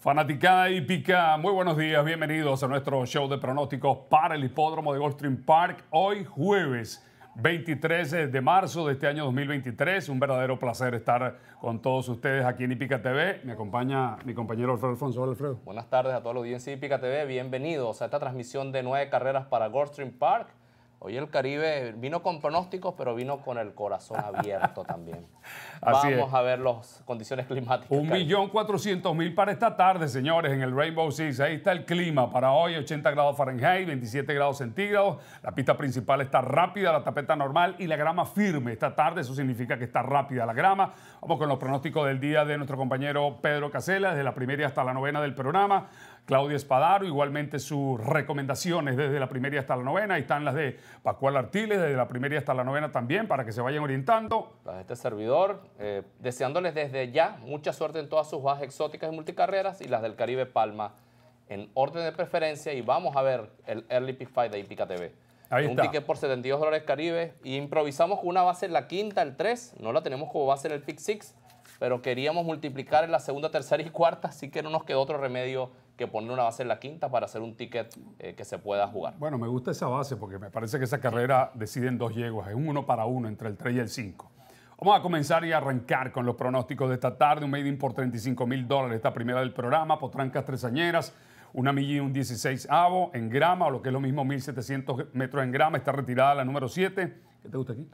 Fanaticada hípica, muy buenos días, bienvenidos a nuestro show de pronósticos para el hipódromo de Goldstream Park. Hoy jueves 23 de marzo de este año 2023. Un verdadero placer estar con todos ustedes aquí en Hípica TV. Me acompaña mi compañero Alfredo Alfonso. Hola, Alfredo. Buenas tardes a toda la audiencia de Hípica TV. Bienvenidos a esta transmisión de nueve carreras para Goldstream Park. Hoy el Caribe vino con pronósticos, pero vino con el corazón abierto también. Así Vamos es. a ver las condiciones climáticas. Un millón cuatrocientos mil para esta tarde, señores, en el Rainbow Six. Ahí está el clima para hoy, 80 grados Fahrenheit, 27 grados centígrados. La pista principal está rápida, la tapeta normal y la grama firme esta tarde. Eso significa que está rápida la grama. Vamos con los pronósticos del día de nuestro compañero Pedro Casela, desde la primera hasta la novena del programa. Claudia Espadaro, igualmente sus recomendaciones desde la primera hasta la novena. Ahí están las de Pascual Artiles, desde la primera hasta la novena también, para que se vayan orientando. Este servidor, eh, deseándoles desde ya mucha suerte en todas sus bajas exóticas y multicarreras y las del Caribe Palma en orden de preferencia. Y vamos a ver el Early Pick Fight de Hípica TV. Ahí un está. ticket por 72 dólares Caribe. Y improvisamos con una base en la quinta, el 3. No la tenemos como base en el Pick 6, pero queríamos multiplicar en la segunda, tercera y cuarta, así que no nos quedó otro remedio que poner una base en la quinta para hacer un ticket eh, que se pueda jugar. Bueno, me gusta esa base porque me parece que esa carrera decide en dos yeguas, es un uno para uno entre el 3 y el 5. Vamos a comenzar y arrancar con los pronósticos de esta tarde. Un made-in por 35 mil dólares, esta primera del programa, potrancas tresañeras, una milla y un 16 avo en grama, o lo que es lo mismo 1700 metros en grama. Está retirada la número 7. ¿Qué te gusta aquí?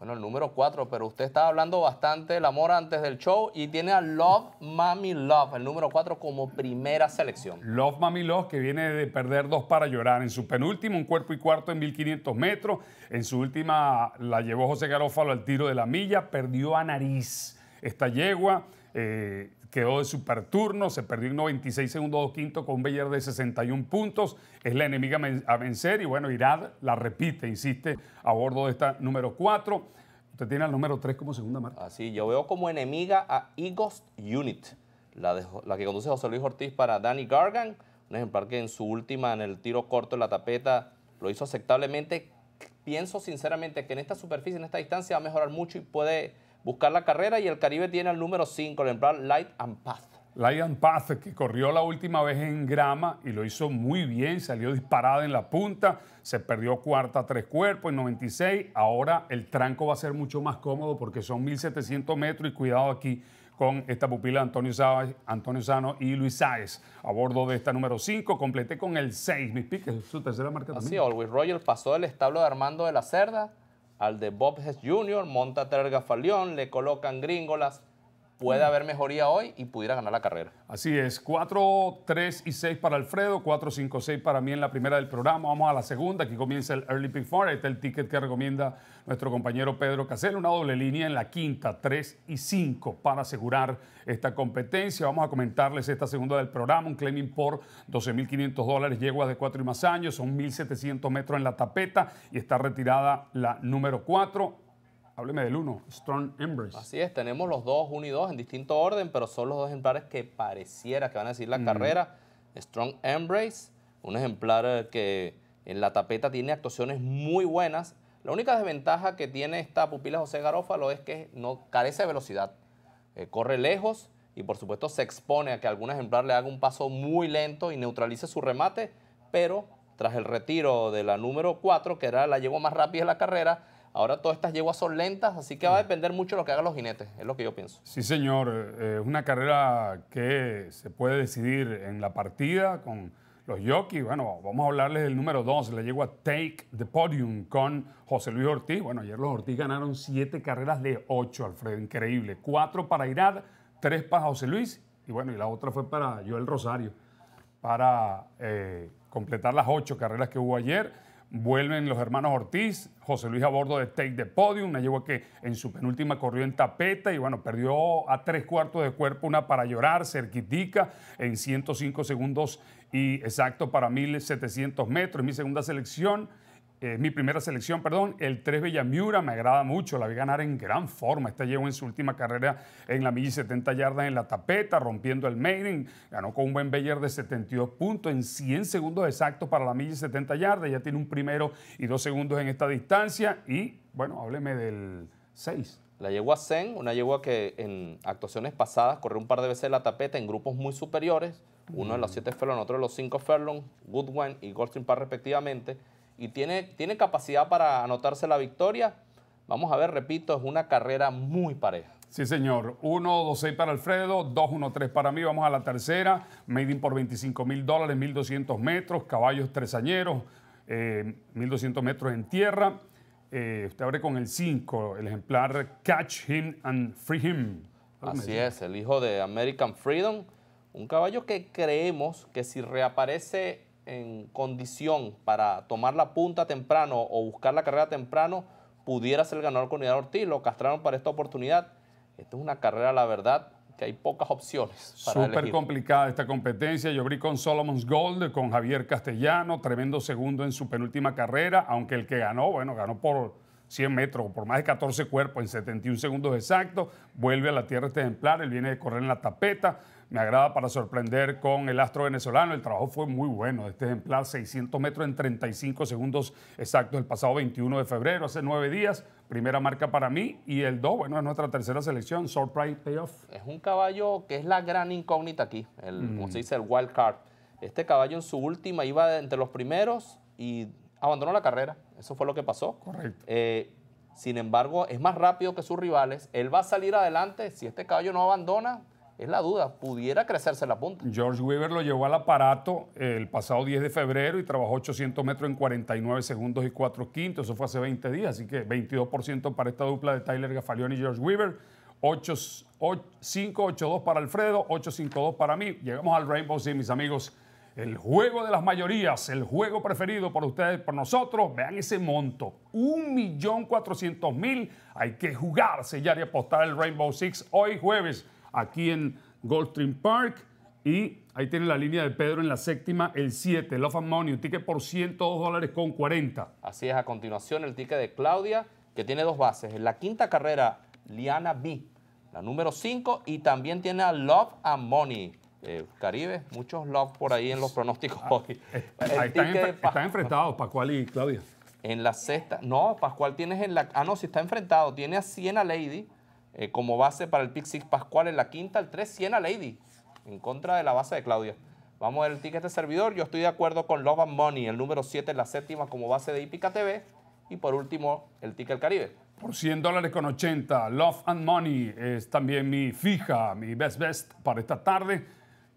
Bueno, el número 4, pero usted estaba hablando bastante del amor antes del show y tiene a Love Mami Love, el número 4 como primera selección. Love Mami Love, que viene de perder dos para llorar. En su penúltimo, un cuerpo y cuarto en 1500 metros. En su última, la llevó José Garófalo al tiro de la milla. Perdió a nariz esta yegua. Eh, quedó de super turno. Se perdió en 96 segundos, dos quintos con un Beller de 61 puntos. Es la enemiga a vencer. Y bueno, Irad la repite, insiste, a bordo de esta número 4. Usted tiene al número 3 como segunda marca. Así, yo veo como enemiga a Egos Unit, la, de la que conduce José Luis Ortiz para Danny Gargan, un ejemplar que en su última, en el tiro corto en la tapeta, lo hizo aceptablemente. Pienso sinceramente que en esta superficie, en esta distancia, va a mejorar mucho y puede buscar la carrera. Y el Caribe tiene al número 5, el ejemplar Light and Path. Lion Path, que corrió la última vez en grama y lo hizo muy bien, salió disparada en la punta, se perdió cuarta tres cuerpos en 96. Ahora el tranco va a ser mucho más cómodo porque son 1700 metros y cuidado aquí con esta pupila de Antonio, Sáez- Antonio Sano y Luis Sáez a bordo de esta número 5. Completé con el 6, mis piques, su tercera marca Así, también. Always Royal pasó del establo de Armando de la Cerda al de Bob Hess Jr., monta Terga Falión, le colocan gringolas. Puede haber mejoría hoy y pudiera ganar la carrera. Así es, 4, 3 y 6 para Alfredo, 4, 5, 6 para mí en la primera del programa. Vamos a la segunda, aquí comienza el Early Pick Four. Ahí está el ticket que recomienda nuestro compañero Pedro Casel. Una doble línea en la quinta, 3 y 5 para asegurar esta competencia. Vamos a comentarles esta segunda del programa, un claiming por 12.500 dólares, yeguas de 4 y más años, son 1.700 metros en la tapeta y está retirada la número 4. Hábleme del 1, Strong Embrace. Así es, tenemos los dos, uno y dos en distinto orden, pero son los dos ejemplares que pareciera que van a decir la carrera. Strong Embrace, un ejemplar eh, que en la tapeta tiene actuaciones muy buenas. La única desventaja que tiene esta pupila José Garófalo es que no carece de velocidad. Eh, corre lejos y por supuesto se expone a que algún ejemplar le haga un paso muy lento y neutralice su remate, pero tras el retiro de la número 4, que era la yegua más rápida de la carrera, ahora todas estas yeguas son lentas, así que va a depender mucho de lo que hagan los jinetes, es lo que yo pienso. Sí, señor. Eh, Es una carrera que se puede decidir en la partida con los jockeys. Bueno, vamos a hablarles del número 2. Le llegó a Take the Podium con José Luis Ortiz. Bueno, ayer los Ortiz ganaron siete carreras de ocho, Alfredo. Increíble. Cuatro para Irad, tres para José Luis. Y bueno, y la otra fue para Joel Rosario para eh, completar las ocho carreras que hubo ayer. Vuelven los hermanos Ortiz, José Luis a bordo de Take the Podium, una yegua que en su penúltima corrió en tapeta y bueno, perdió a tres cuartos de cuerpo, una para llorar, cerquitica, en 105 segundos y exacto para 1700 metros. Mi segunda selección, eh, mi primera selección, perdón, el 3 Bellamiura, me agrada mucho, la vi ganar en gran forma. Esta llegó en su última carrera en la milla y 70 yardas en la tapeta, rompiendo el maiden, ganó con un buen Beller de 72 puntos en 100 segundos exactos para la milla y 70 yardas, ya tiene un primero y dos segundos en esta distancia y, bueno, hábleme del 6. La yegua Zen, una yegua que en actuaciones pasadas corrió un par de veces la tapeta en grupos muy superiores, uno de los siete furlong, otro de los cinco furlong, Goodwin y Goldstream Park respectivamente, y tiene, tiene capacidad para anotarse la victoria. Vamos a ver, repito, es una carrera muy pareja. Sí, señor. 1-2-6 para Alfredo, 2-1-3 para mí. Vamos a la tercera. Made in por 25 mil dólares, 1.200 metros, caballos tresañeros, eh, 1.200 metros en tierra. Eh, usted abre con el 5, el ejemplar Catch Him and Free Him. Así es, el hijo de American Freedom. Un caballo que creemos que si reaparece en condición para tomar la punta temprano o buscar la carrera temprano, pudiera ser el ganador con Unidad Ortiz. Lo castraron para esta oportunidad. Esta es una carrera, la verdad, que hay pocas opciones. Súper complicada esta competencia. Yo abrí con Solomon's Gold, con Javier Castellano, tremendo segundo en su penúltima carrera, aunque el que ganó, bueno, ganó por 100 metros, por más de 14 cuerpos en 71 segundos exactos. Vuelve a la tierra este ejemplar, él viene de correr en la tapeta me agrada para sorprender con el astro venezolano. El trabajo fue muy bueno de este ejemplar, 600 metros en 35 segundos exactos el pasado 21 de febrero, hace nueve días. Primera marca para mí y el 2, bueno, es nuestra tercera selección, Surprise Payoff. Es un caballo que es la gran incógnita aquí, el, como se dice, el wild card. Este caballo en su última iba entre los primeros y abandonó la carrera. Eso fue lo que pasó. Correcto. Eh, sin embargo, es más rápido que sus rivales. Él va a salir adelante. Si este caballo no abandona, es la duda, pudiera crecerse la punta. George Weaver lo llevó al aparato el pasado 10 de febrero y trabajó 800 metros en 49 segundos y 4 quintos, eso fue hace 20 días, así que 22% para esta dupla de Tyler Gaffalioni y George Weaver, 5-8-2 para Alfredo, 8-5-2 para mí. Llegamos al Rainbow Six, mis amigos. El juego de las mayorías, el juego preferido por ustedes, por nosotros. Vean ese monto, 1.400.000. Hay que jugar, sellar y apostar el Rainbow Six hoy jueves aquí en Goldstream Park. Y ahí tiene la línea de Pedro en la séptima, el 7, Love and Money, un ticket por 102 dólares con 40. Así es, a continuación el ticket de Claudia, que tiene dos bases. En la quinta carrera, Liana B, la número 5, y también tiene a Love and Money. Eh, Caribe, muchos love por ahí en los pronósticos ah, hoy. Ahí están, enfrentados, Pascual y Claudia. En la sexta, no, Pascual tienes en la, ah no, si está enfrentado, tiene a Siena Lady, eh, como base para el pick six Pascual en la quinta, el 3 Siena Lady, en contra de la base de Claudia. Vamos a ver el ticket de servidor. Yo estoy de acuerdo con Love and Money, el número 7 en la séptima como base de Ipica TV. Y por último, el ticket del Caribe. Por 100 dólares con 80. Love and Money es también mi fija, mi best best para esta tarde.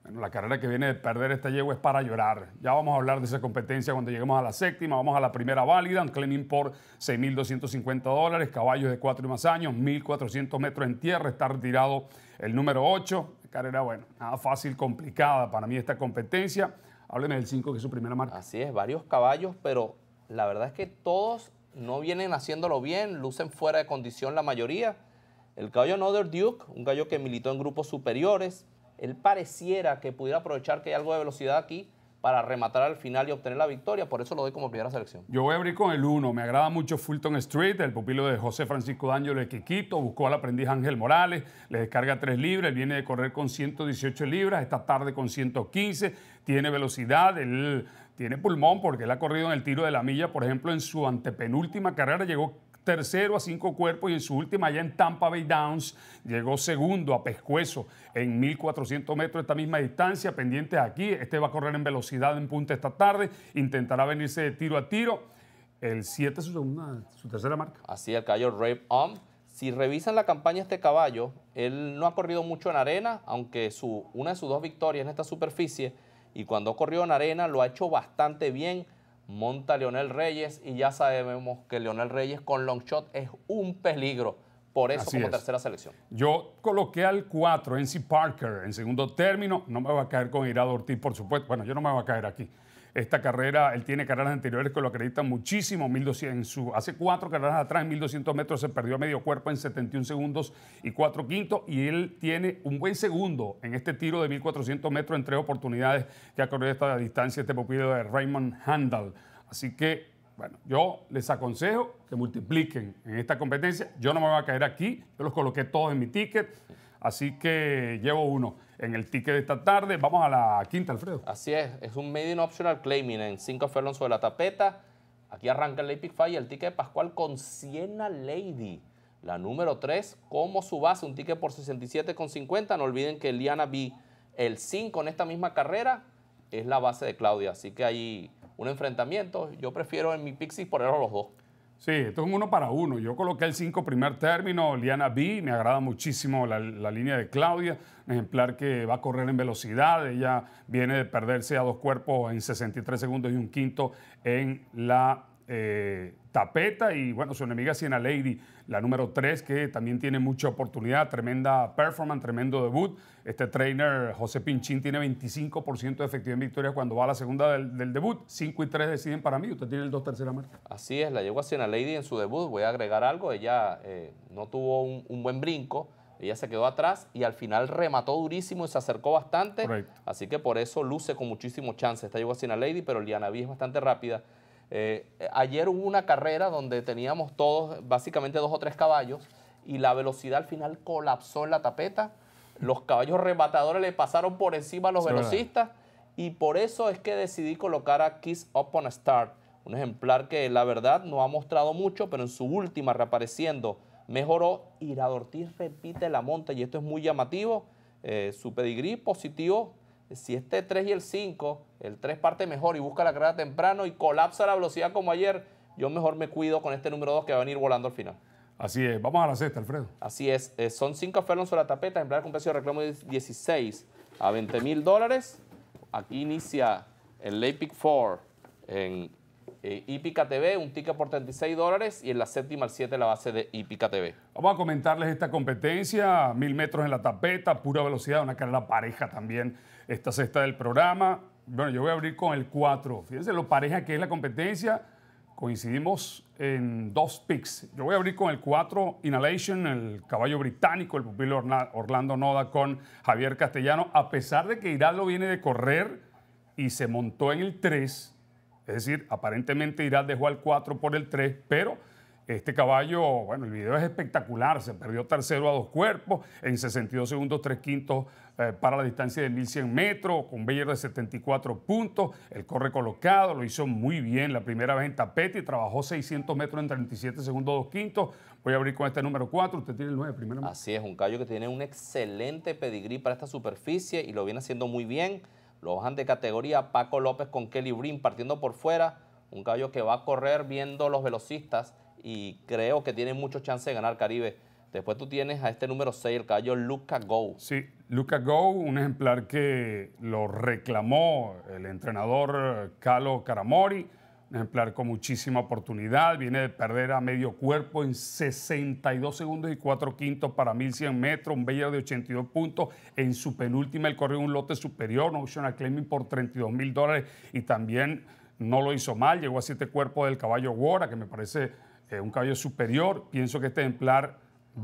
Bueno, la carrera que viene de perder esta yegua es para llorar. Ya vamos a hablar de esa competencia cuando lleguemos a la séptima. Vamos a la primera válida, un claiming por 6.250 dólares, caballos de 4 y más años, 1.400 metros en tierra. Está retirado el número 8. Carrera, bueno, nada fácil, complicada para mí esta competencia. Hábleme del 5, que es su primera marca. Así es, varios caballos, pero la verdad es que todos no vienen haciéndolo bien, lucen fuera de condición la mayoría. El caballo Another Duke, un gallo que militó en grupos superiores, él pareciera que pudiera aprovechar que hay algo de velocidad aquí para rematar al final y obtener la victoria. Por eso lo doy como primera selección. Yo voy a abrir con el 1. Me agrada mucho Fulton Street, el pupilo de José Francisco D'Angelo de Quiquito. Buscó al aprendiz Ángel Morales, le descarga 3 libras. viene de correr con 118 libras, esta tarde con 115. Tiene velocidad, él tiene pulmón porque él ha corrido en el tiro de la milla. Por ejemplo, en su antepenúltima carrera llegó tercero a cinco cuerpos y en su última allá en Tampa Bay Downs llegó segundo a Pescuezo en 1400 metros esta misma distancia, pendientes aquí. Este va a correr en velocidad en punta esta tarde, intentará venirse de tiro a tiro. El 7 es su, segunda, su tercera marca. Así el caballo Rape On. Si revisan la campaña este caballo, él no ha corrido mucho en arena, aunque su, una de sus dos victorias en esta superficie, y cuando ha corrido en arena lo ha hecho bastante bien monta Leonel Reyes y ya sabemos que Leonel Reyes con long shot es un peligro. Por eso como tercera selección. Yo coloqué al 4, NC Parker, en segundo término. No me va a caer con Irado Ortiz, por supuesto. Bueno, yo no me voy a caer aquí. Esta carrera, él tiene carreras anteriores que lo acreditan muchísimo. 1200, en su, hace cuatro carreras atrás, en 1200 metros, se perdió medio cuerpo en 71 segundos y cuatro quintos. Y él tiene un buen segundo en este tiro de 1400 metros en tres oportunidades que ha corrido esta distancia, este pupilo de Raymond Handel. Así que, bueno, yo les aconsejo que multipliquen en esta competencia. Yo no me voy a caer aquí, yo los coloqué todos en mi ticket. Así que llevo uno en el ticket de esta tarde. Vamos a la quinta, Alfredo. Así es, es un Maiden Optional Claiming en 5 furlongs sobre la tapeta. Aquí arranca el Epic Fire, el ticket de Pascual con Siena Lady. la número 3 como su base, un ticket por 67,50. No olviden que Liana B, el 5 en esta misma carrera, es la base de Claudia. Así que hay un enfrentamiento. Yo prefiero en mi Pixie ponerlo los dos. Sí, esto es un uno para uno. Yo coloqué el 5 primer término, Liana B, me agrada muchísimo la, la, línea de Claudia, un ejemplar que va a correr en velocidad, ella viene de perderse a dos cuerpos en 63 segundos y un quinto en la eh, tapeta y bueno, su enemiga Siena Lady, la número 3, que también tiene mucha oportunidad, tremenda performance, tremendo debut. Este trainer José Pinchín tiene 25% de efectividad en victoria cuando va a la segunda del, debut. 5 y 3 deciden para mí, usted tiene el 2 tercera marca. Así es, la llegó a Siena Lady en su debut, voy a agregar algo, ella eh, no tuvo un, un buen brinco. Ella se quedó atrás y al final remató durísimo y se acercó bastante. Correcto. Así que por eso luce con muchísimo chance. Esta llegó a Siena Lady, pero Liana B es bastante rápida. Eh, ayer hubo una carrera donde teníamos todos, básicamente dos o tres caballos, y la velocidad al final colapsó en la tapeta. Los caballos rematadores le pasaron por encima a los Sí, velocistas, y por eso es que decidí colocar a Kiss Up on a Start, un ejemplar que la verdad no ha mostrado mucho, pero en su última reapareciendo mejoró. Irad Ortiz repite la monta, y esto es muy llamativo. Eh, su pedigrí positivo si este 3 y el 5, el 3 parte mejor y busca la carrera temprano y colapsa la velocidad como ayer, yo mejor me cuido con este número 2 que va a venir volando al final. Así es, vamos a la sexta, Alfredo. Así es, eh, son 5 Furlongs sobre la tapeta, ejemplar con precio de reclamo de 16 a 20 mil dólares. Aquí inicia el Pick 4 en eh, Hípica TV, un ticket por 36 dólares y en la séptima al 7 la base de Hípica TV. Vamos a comentarles esta competencia, mil metros en la tapeta, pura velocidad, una carrera pareja también, esta sexta del programa. Bueno, yo voy a abrir con el 4. Fíjense lo pareja que es la competencia. Coincidimos en dos picks. Yo voy a abrir con el 4 Inhalation, el caballo británico, el pupilo Orlando Noda con Javier Castellano, a pesar de que Irad viene de correr y se montó en el 3. Es decir, aparentemente Irad dejó al 4 por el 3, pero este caballo, bueno, el video es espectacular. Se perdió tercero a dos cuerpos en 62 segundos, 3 quintos eh, para la distancia de 1100 metros, con Bayer de 74 puntos. El corre colocado, lo hizo muy bien la primera vez en tapete trabajó 600 metros en 37 segundos, 2 quintos. Voy a abrir con este número 4. Usted tiene el 9, primero. Así es, un caballo que tiene un excelente pedigrí para esta superficie y lo viene haciendo muy bien. Lo bajan de categoría Paco López con Kelly Brin partiendo por fuera. Un caballo que va a correr viendo los velocistas y creo que tiene mucho chance de ganar Caribe. Después tú tienes a este número 6, el caballo Luca Go. Sí, Luca Go, un ejemplar que lo reclamó el entrenador Calo Caramori, un ejemplar con muchísima oportunidad, viene de perder a medio cuerpo en 62 segundos y 4 quintos para 1100 metros, un Bayer de 82 puntos, en su penúltima él corrió un lote superior, un optional claiming por 32 mil dólares y también no lo hizo mal, llegó a siete cuerpos del caballo Wara, que me parece eh, un caballo superior, pienso que este ejemplar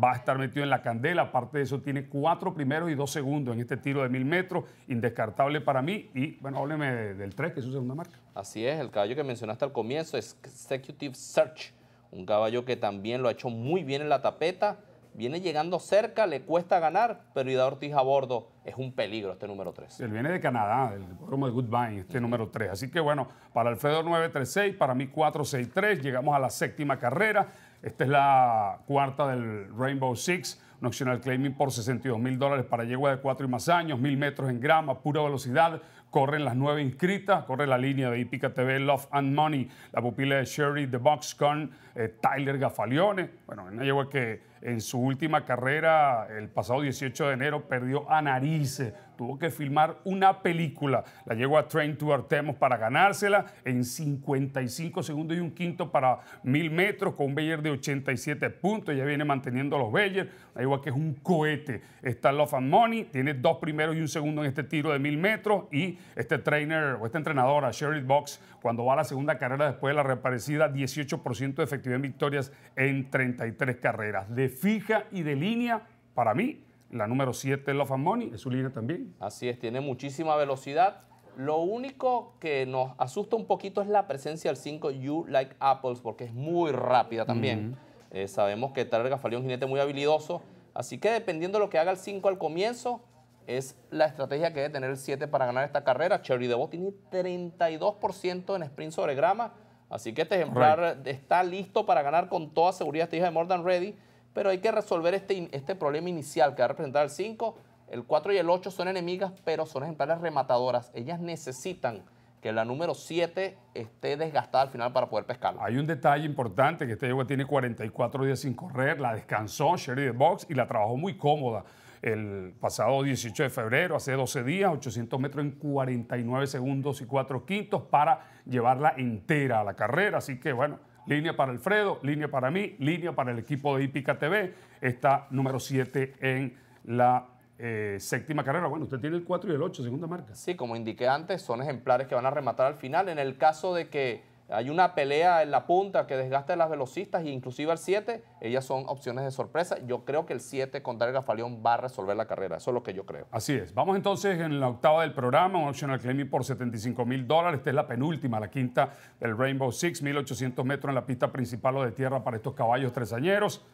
va a estar metido en la candela. Aparte de eso, tiene cuatro primeros y dos segundos en este tiro de mil metros, indescartable para mí. Y bueno, hábleme de- del 3, que es su segunda marca. Así es, el caballo que mencionaste al comienzo es Executive Search, un caballo que también lo ha hecho muy bien en la tapeta, viene llegando cerca, le cuesta ganar, pero Ida Ortiz a bordo es un peligro este número 3. Él viene de Canadá, del hipódromo de Goodbine, este número 3. Así que bueno, para Alfredo 936, para mí 463, llegamos a la séptima carrera. Esta es la cuarta del Rainbow Six, un optional claiming por 62 mil dólares para yegua de 4 y más años, mil metros en grama, pura velocidad. Corren las nueve inscritas, corre la línea de Hípica TV Love and Money, la pupila de Sherry The Box con eh, Tyler Gafalione. Bueno, una yegua que en su última carrera, el pasado 18 de enero, perdió a narices. Tuvo que filmar una película. La llegó a Train to Artemus para ganársela en 55 segundos y un quinto para mil metros con un Bayer de 87 puntos. Ya viene manteniendo los Bayer. La yegua que es un cohete. Está Love and Money. Tiene dos primeros y un segundo en este tiro de mil metros. Y este trainer o esta entrenadora, Sherry Box, cuando va a la segunda carrera después de la reaparecida, 18% de efectividad en victorias en 33 carreras. De fija y de línea, para mí, la número 7 Love and Money, es su línea también. Así es, tiene muchísima velocidad. Lo único que nos asusta un poquito es la presencia del 5 You Like Apples, porque es muy rápida también. Eh, sabemos que Tyler Gafalión es un jinete muy habilidoso, así que dependiendo de lo que haga el 5 al comienzo, es la estrategia que debe tener el 7 para ganar esta carrera. Cherry DeVos tiene 32% en sprint sobre grama, así que este ejemplar está listo para ganar con toda seguridad esta hija de More Than Ready, pero hay que resolver este, este problema inicial que va a representar el 5. El 4 y el 8 son enemigas, pero son ejemplares rematadoras. Ellas necesitan que la número 7 esté desgastada al final para poder pescarla. Hay un detalle importante, que esta yegua tiene 44 días sin correr, la descansó Sherry de Box y la trabajó muy cómoda el pasado 18 de febrero, hace 12 días, 800 metros en 49 segundos y 4 quintos para llevarla entera a la carrera. Así que bueno, línea para Alfredo, línea para mí, línea para el equipo de Hípica TV. Está número 7 en la eh, séptima carrera. Bueno, usted tiene el 4 y el 8, segunda marca. Sí, como indiqué antes, son ejemplares que van a rematar al final. En el caso de que hay una pelea en la punta que desgaste a las velocistas e inclusive al 7, ellas son opciones de sorpresa. Yo creo que el 7 contra el Gafaleón va a resolver la carrera. Eso es lo que yo creo. Así es. Vamos entonces en la octava del programa, un optional claiming por 75 mil dólares. Esta es la penúltima, la quinta del Rainbow Six, 1800 metros en la pista principal o de tierra para estos caballos tresañeros.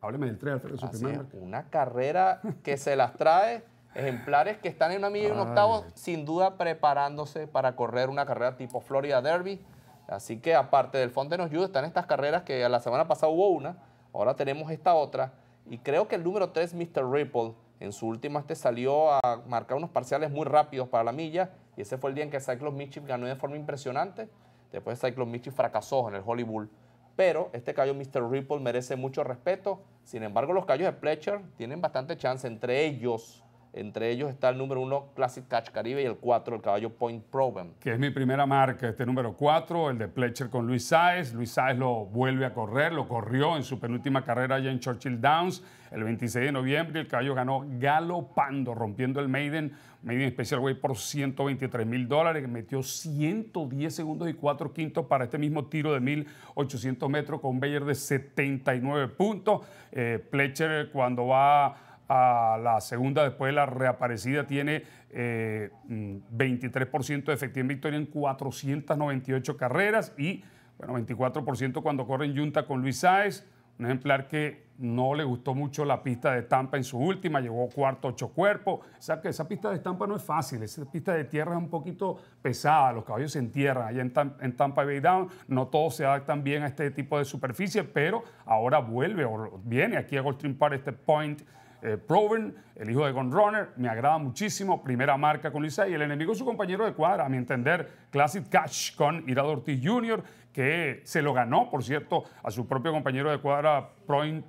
Hábleme del 3, Alfredo, su una carrera que se las trae ejemplares que están en una milla y un Ay. octavo, sin duda preparándose para correr una carrera tipo Florida Derby. Así que aparte del Fonte nos ayuda, están estas carreras que la semana pasada hubo una, ahora tenemos esta otra. Y creo que el número 3, Mr. Ripple, en su última este salió a marcar unos parciales muy rápidos para la milla. Y ese fue el día en que Cyclops Mischief ganó de forma impresionante. Después Cyclops Mischief fracasó en el Hollywood. Pero este callo Mr. Ripple merece mucho respeto. Sin embargo, los callos de Pletcher tienen bastante chance. Entre ellos, entre ellos está el número 1 Classic Catch Caribe y el 4 el caballo Point Proven. que es mi primera marca, este número 4, el de Pletcher con Luis Sáez. Luis Sáez lo vuelve a correr, lo corrió en su penúltima carrera allá en Churchill Downs el 26 de noviembre. El caballo ganó galopando, rompiendo el Maiden, Maiden Special Way por 123 mil dólares, metió 110 segundos y 4 quintos para este mismo tiro de 1800 metros con un Bayer de 79 puntos. Eh, Pletcher cuando va a la segunda después de la reaparecida tiene eh, mm, 23% de efectividad en victoria en 498 carreras y bueno, 24% cuando corre en Junta con Luis Sáez, un ejemplar que no le gustó mucho la pista de estampa en su última, llegó cuarto ocho cuerpos. O sea que esa pista de estampa no es fácil, esa pista de tierra es un poquito pesada, los caballos se entierran allá en, en Tampa Bay Down, no todos se adaptan bien a este tipo de superficie, pero ahora vuelve o viene aquí a Goldstream Park este Point eh, Proven, el hijo de Gun Runner, me agrada muchísimo, primera marca con Lisa y el enemigo es su compañero de cuadra, a mi entender, Classic Catch con Irado Ortiz Jr., que se lo ganó, por cierto, a su propio compañero de cuadra Point,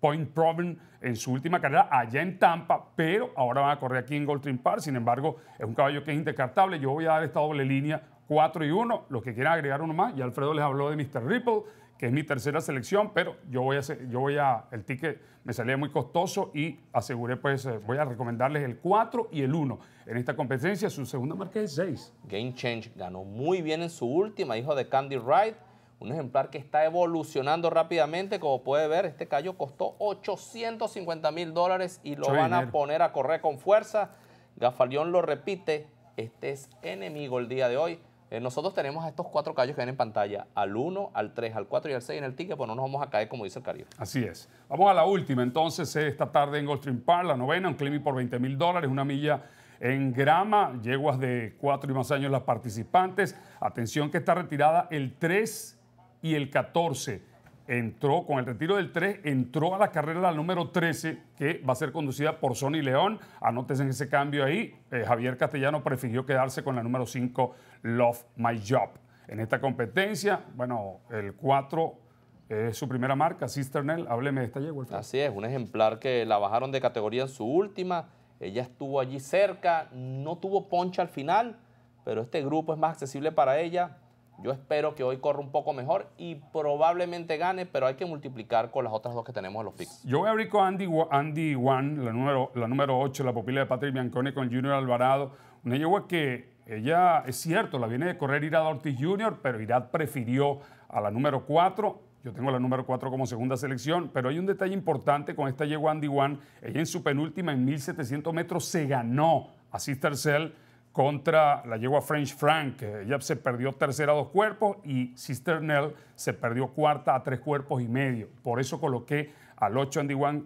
Point Proven en su última carrera allá en Tampa, pero ahora van a correr aquí en Goldstream Park, sin embargo, es un caballo que es indescartable, yo voy a dar esta doble línea 4 y 1, los que quieran agregar uno más, ya Alfredo les habló de Mr. Ripple, que es mi tercera selección, pero yo voy a, hacer- yo voy a, el ticket me salía muy costoso y aseguré, pues, eh, voy a recomendarles el 4 y el 1 en esta competencia. Su segunda marca es 6. Game Change ganó muy bien en su última, hijo de Candy Wright, un ejemplar que está evolucionando rápidamente. Como puede ver, este callo costó 850 mil dólares y lo van a poner a correr con fuerza. Gafalión lo repite, este es enemigo el día de hoy. Eh, nosotros tenemos a estos cuatro callos que ven en pantalla, al 1, al 3, al 4 y al 6 en el ticket, pues no nos vamos a caer como dice el Caribe. Así es. Vamos a la última, entonces, esta tarde en Goldstream Park, la novena, un claiming por 20 mil dólares, una milla en grama, yeguas de 4 y más años las participantes. Atención que está retirada el 3 y el 14. Entró, con el retiro del 3, entró a la carrera número 13, que va a ser conducida por Sonny León. Anótense en ese cambio ahí. Eh, Javier Castellano prefirió quedarse con la número 5, Love My Job. En esta competencia, bueno, el 4 es su primera marca, Cisternel. Hábleme de esta yegua. Así es, un ejemplar que la bajaron de categoría en su última. Ella estuvo allí cerca, no tuvo poncha al final, pero este grupo es más accesible para ella. Yo espero que hoy corra un poco mejor y probablemente gane, pero hay que multiplicar con las otras dos que tenemos en los picks. Yo voy a abrir con Andy, Andy One, la número, la número 8, la pupila de Patrick Bianconi con Junior Alvarado. Una yegua que ella, es cierto, la viene de correr Irad Ortiz Jr., pero Irad prefirió a la número 4. Yo tengo la número 4 como segunda selección, pero hay un detalle importante con esta yegua Andy One. Ella en su penúltima, en 1700 metros, se ganó a Sister Cell contra la yegua French Frank. Ella se perdió tercera a dos cuerpos y Sister Nell se perdió cuarta a tres cuerpos y medio. Por eso coloqué al 8 Andy One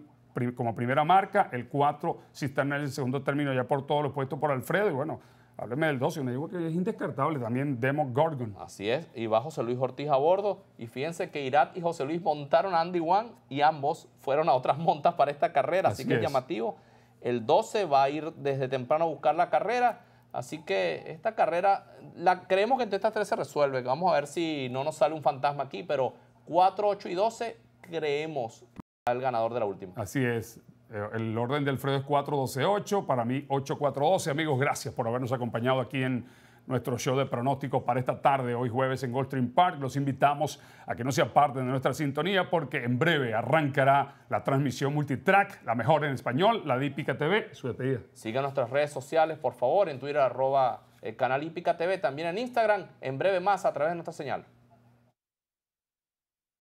como primera marca, el 4 Sister Nell en segundo término ya por todos los puestos por Alfredo y bueno, Hábleme del 12, me digo que es indescartable también Demo Gorgon. Así es, y va José Luis Ortiz a bordo. Y fíjense que Irat y José Luis montaron a Andy Wan y ambos fueron a otras montas para esta carrera, así, Así que es. llamativo. El 12 va a ir desde temprano a buscar la carrera, así que esta carrera, la, creemos que entre estas tres se resuelve. Vamos a ver si no nos sale un fantasma aquí, pero 4, 8 y 12 creemos el ganador de la última. Así es. Eh, El orden del Fredo es 4-12-8, para mí 8-4-12. Amigos, gracias por habernos acompañado aquí en nuestro show de pronósticos para esta tarde, hoy jueves en Goldstream Park. Los invitamos a que no se aparten de nuestra sintonía porque en breve arrancará la transmisión multitrack, la mejor en español, la de Hípica TV, su despedida. Sigan nuestras redes sociales, por favor, en Twitter, arroba eh, Canal Hípica TV, también en Instagram, en breve más a través de nuestra señal.